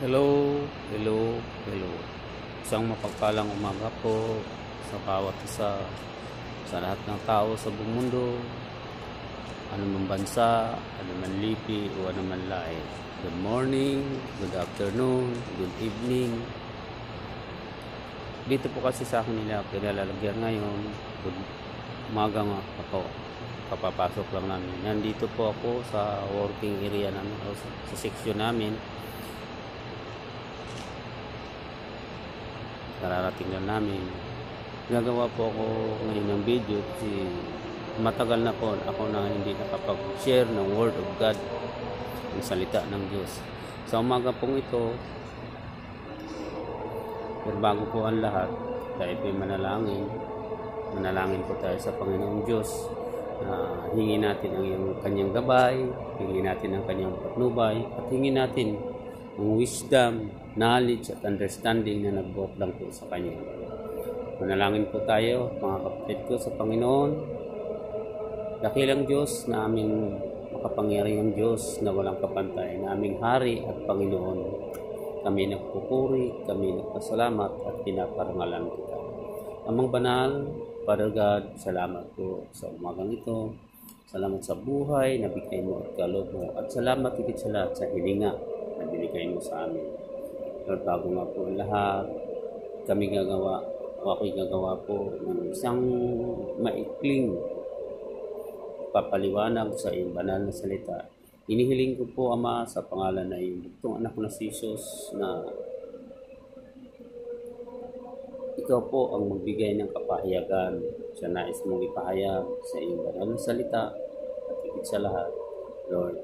Hello, hello, hello. Isang mapagpalang umaga po sa bawat isa, sa lahat ng tao sa buong mundo, ano man bansa, ano man lipi, o ano man lahi. Good morning, good afternoon, good evening. Dito po kasi sa akin nila pinalalagyan ngayon. Good umaga nga po. Kapapasok lang namin. Nandito po ako sa working area namin, o sa, sa section namin. Kararating lang namin. Nagawa po ako ngayon ng video kasi matagal na po ako na hindi nakapag-share ng Word of God, ang salita ng Diyos. Sa umaga pong ito, bago po ang lahat, tayo po manalangin. Manalangin po tayo sa Panginoong Diyos na hingi natin ang yung kanyang gabay, hingi natin ang kanyang patnubay, at hingi natin ang wisdom, knowledge at understanding na nagbuot lang po sa Kanya. Manalangin po tayo, mga kapatid ko sa Panginoon. Dakilang Diyos na aming makapangyarihang Diyos na walang kapantay, na aming Hari at Panginoon. Kami nagpupuri, kami nagpasalamat at pinaparangalan kita. Amang banal, Father God, salamat po sa umagang ito. Salamat sa buhay na bigay mo at kaloob mo. At salamat higit sa lahat sa hininga na binigay mo sa amin. Lord, bago nga po ang lahat, kami gagawa, o ako'y gagawa po ng isang maikling papaliwanag sa iyong banal na salita. Inihiling ko po, Ama, sa pangalan na iyong bugtong anak na si Jesus na ikaw po ang magbigay ng kapahayagan sa nais mong ipahayag sa iyong banal na salita at higit sa lahat, Lord,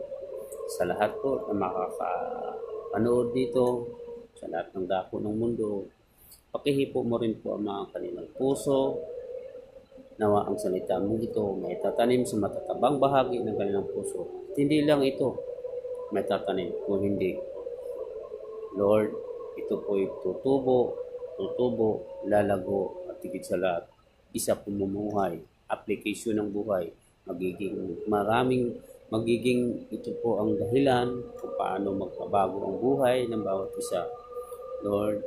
sa lahat po na makakapanood dito, sa lahat ng dako ng mundo, pakihipo mo rin po ang mga kanilang puso, nawa ang salita mo ito may tatanim sa matatabang bahagi ng kanilang puso. At hindi lang ito may tatanim, kung hindi. Lord, ito po'y tutubo, tutubo, lalago, at higit sa lahat, isa pumumuhay, application ng buhay, magiging maraming magiging ito po ang dahilan kung paano magpabago ang buhay ng bawat isa. Lord,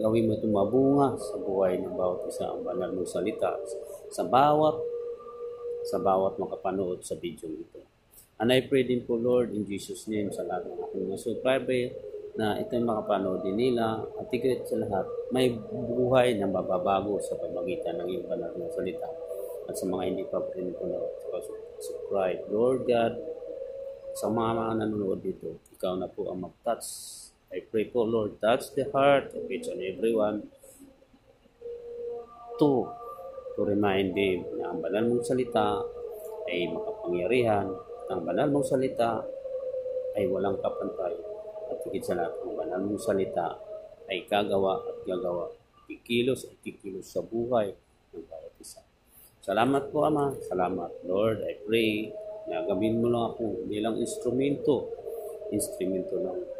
gawin mo itong mabunga sa buhay ng bawat isa ang banal mong salita sa bawat sa bawat makapanood sa video ito. And I pray din po Lord in Jesus name sa lahat ng aking mga subscriber na ito'y makapanood din nila at higit sa lahat may buhay na mababago sa pamagitan ng iyong banal na salita. At sa mga hindi pa rin po na subscribe, Lord God, sa mga mga nanonood dito, ikaw na po ang mag-touch I pray po, Lord, touch the heart of each and everyone to to remind them na ang banal mong salita ay makapangyarihan at ang banal mong salita ay walang kapantay at higit sa lahat ang banal mong salita ay gagawa at gagawa kikilos at kikilos sa buhay ng bawat isa. Salamat po, Ama. Salamat, Lord. I pray na gawin mo lang ako bilang instrumento, instrumento ng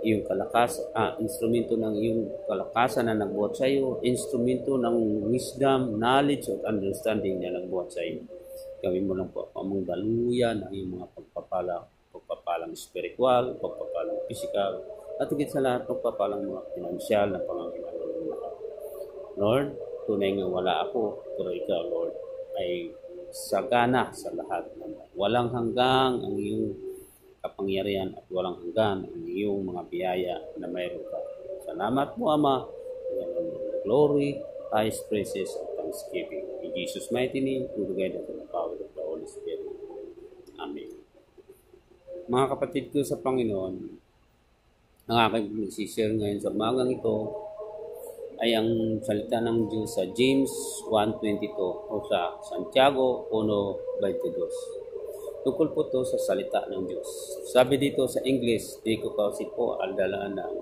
iyong kalakas, ah, instrumento ng iyong kalakasan na nagbuhat sa iyo, instrumento ng wisdom, knowledge, at understanding na nagbuhat sa iyo. Gawin mo lang po among daluyan ang iyong mga pagpapala, pagpapalang spiritual, pagpapalang physical, at higit sa lahat, pagpapalang mga pinansyal na pangangailangan ng lahat. Lord, tunay nga wala ako, pero ikaw, Lord, ay sagana sa lahat. Walang hanggang ang iyong kapangyarihan at walang hanggan ang iyong mga biyaya na mayroon ka. Salamat po, Ama. Glory, highest praises, and thanksgiving. In Jesus' mighty name, through the guidance and the power of the Holy Spirit. Amen. Mga kapatid ko sa Panginoon, ang aking magsishare ngayon sa umagang ito ay ang salita ng Diyos sa James 1.22 o sa Santiago 1.22. Tungkol po to sa salita ng Diyos. Sabi dito sa English, di ko kasi po aldala ng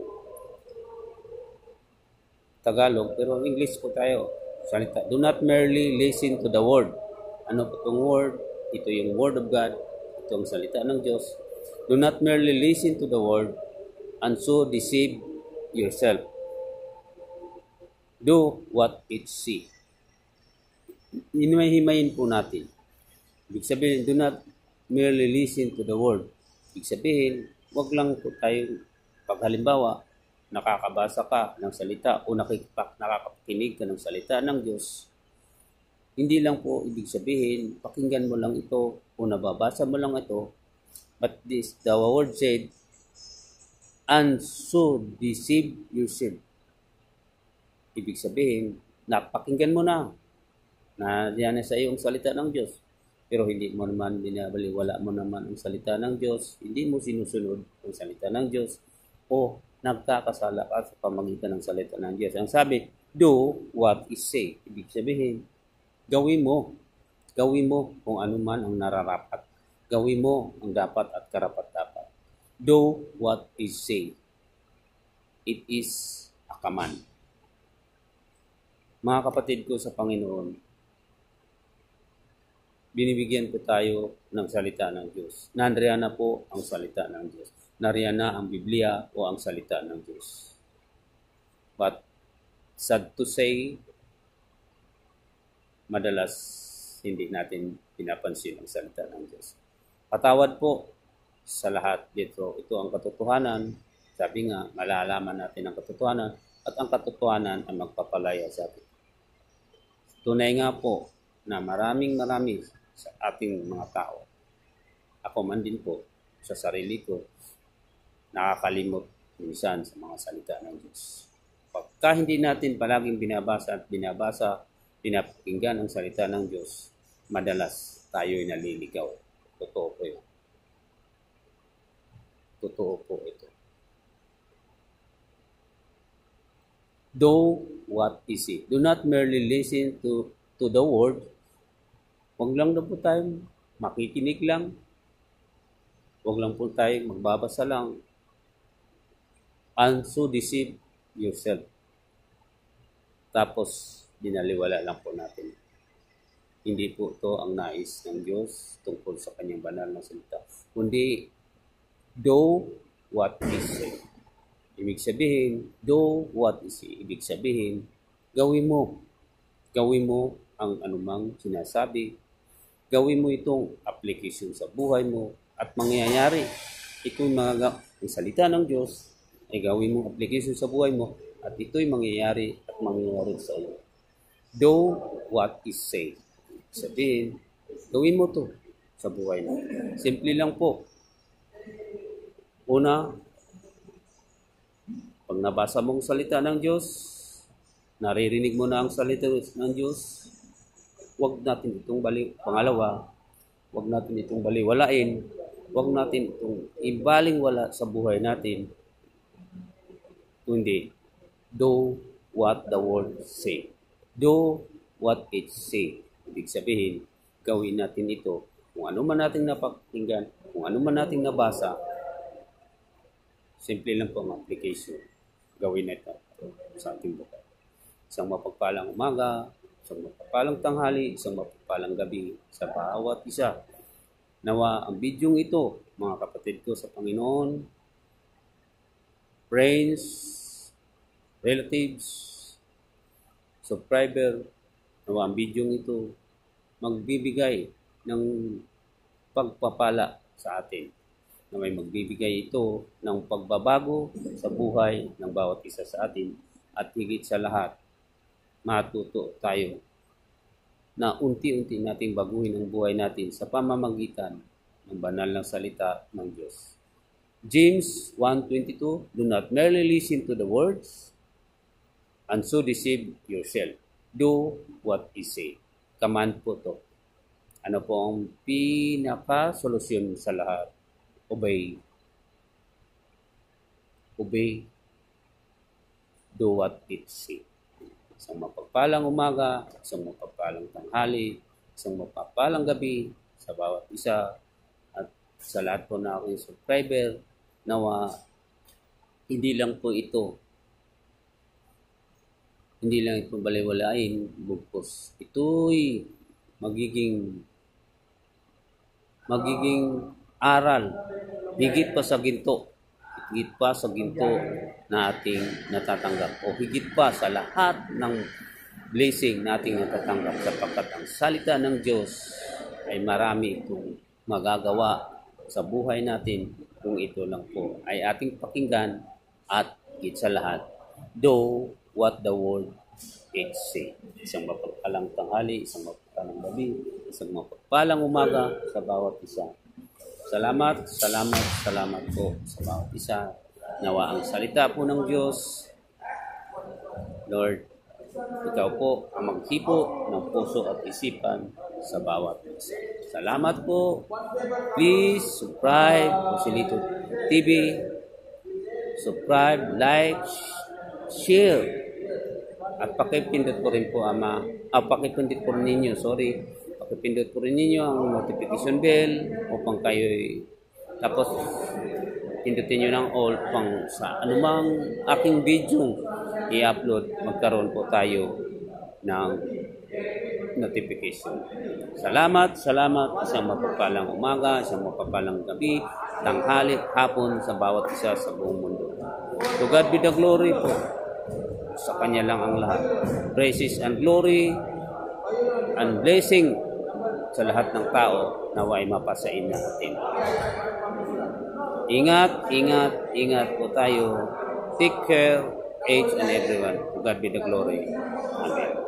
Tagalog, pero English po tayo. Salita. Do not merely listen to the word. Ano po itong word? Ito yung word of God. Ito ang salita ng Diyos. Do not merely listen to the word and so deceive yourself. Do what it say. Himay-himayin po natin. Ibig sabihin, do not merely listen to the word. Ibig sabihin, wag lang po tayo, pag halimbawa, nakakabasa ka ng salita o nakikipak, nakakakinig ka ng salita ng Diyos, hindi lang po ibig sabihin, pakinggan mo lang ito o nababasa mo lang ito, but this, the word said, and so deceive yourself. Ibig sabihin, napakinggan mo na, na yan sa iyo ang salita ng Diyos. Pero hindi mo naman binabaliwala mo naman ang salita ng Diyos, hindi mo sinusunod ang salita ng Diyos, o nagkakasala ka sa pamagitan ng salita ng Diyos. Ang sabi, do what is say. Ibig sabihin, gawin mo. Gawin mo kung ano man ang nararapat. Gawin mo ang dapat at karapat-dapat. Do what is say. It is a command. Mga kapatid ko sa Panginoon, binibigyan po tayo ng salita ng Diyos. Nandriyan na po ang salita ng Diyos. Nariyan na ang Biblia o ang salita ng Diyos. But sad to say, madalas hindi natin pinapansin ang salita ng Diyos. Patawad po sa lahat dito. Ito ang katotohanan. Sabi nga, malalaman natin ang katotohanan at ang katotohanan ang magpapalaya sa atin. Tunay nga po na maraming marami sa ating mga tao. Ako man din po sa sarili ko, nakakalimot minsan sa mga salita ng Diyos. Pagka hindi natin palaging binabasa at binabasa, pinapakinggan ang salita ng Diyos, madalas tayo'y naliligaw. Totoo po yun. Totoo po ito. Do what is it? Do not merely listen to to the word. Huwag lang na po tayo makikinig lang. Huwag lang po tayo magbabasa lang. And deceive yourself. Tapos, dinaliwala lang po natin. Hindi po ito ang nais ng Diyos tungkol sa kanyang banal na salita. Kundi, do what is said. Ibig sabihin, do what is said. Ibig sabihin, gawin mo. Gawin mo ang anumang sinasabi. Gawin mo itong application sa buhay mo at mangyayari. Ito'y mga ang salita ng Diyos ay gawin mo application sa buhay mo at ito'y mangyayari at mangyayari sa iyo. Do what is said. Sabihin, gawin mo to sa buhay mo. Simple lang po. Una, pag nabasa mong salita ng Diyos, naririnig mo na ang salita ng Diyos, huwag natin itong bali. Pangalawa, huwag natin itong baliwalain. Huwag natin itong ibaling wala sa buhay natin. Kundi, do what the word say. Do what it say. Ibig sabihin, gawin natin ito. Kung ano man nating napakinggan, kung ano man nating nabasa, simple lang po ang application. Gawin ito sa ating buhay. Isang mapagpalang umaga, isang mapagpalang tanghali, isang mapagpalang gabi sa bawat isa. Nawa ang bidyong ito, mga kapatid ko sa Panginoon, friends, relatives, subscriber, nawa ang bidyong ito magbibigay ng pagpapala sa atin na may magbibigay ito ng pagbabago sa buhay ng bawat isa sa atin at higit sa lahat, matuto tayo na unti-unti nating baguhin ang buhay natin sa pamamagitan ng banal na salita ng Diyos. James 1.22, Do not merely listen to the words and so deceive yourself. Do what is said. Command po to. Ano po ang pinaka-solusyon sa lahat? Obey. Obey. Do what it says. Isang mapagpalang umaga, isang mapagpalang tanghali, isang mapagpalang gabi sa bawat isa. At sa lahat po na aking subscriber nawa hindi lang po ito hindi lang ito baliwalain bugpos ito'y magiging magiging aral higit pa sa ginto higit pa sa ginto na ating natatanggap o higit pa sa lahat ng blessing na ating natatanggap sapagkat ang salita ng Diyos ay marami itong magagawa sa buhay natin kung ito lang po ay ating pakinggan at higit sa lahat, do what the word it say. Isang mapagpalang tanghali, isang mapagpalang gabi, isang mapagpalang umaga sa bawat isa. Salamat, salamat, salamat po sa bawat isa. Nawa ang salita po ng Diyos. Lord, ikaw po ang maghipo ng puso at isipan sa bawat isa. Salamat po. Please subscribe Joselito TV. Subscribe, like, share. At pakipindot ko rin po ama. Ah, pakipindot po ninyo, sorry. Pakipindot po rin ninyo ang notification bell upang kayo'y tapos pindutin nyo ng all pang sa anumang aking video i-upload magkaroon po tayo ng notification. Salamat, salamat. Isang mapagpalang umaga, isang mapagpalang gabi, tanghali, hapon sa bawat isa sa buong mundo. To God be the glory po. Sa Kanya lang ang lahat. Praises and glory and blessing sa lahat ng tao na ay mapasain natin. Ingat, ingat, ingat po tayo. Take care, each and everyone. God be the glory. Amen.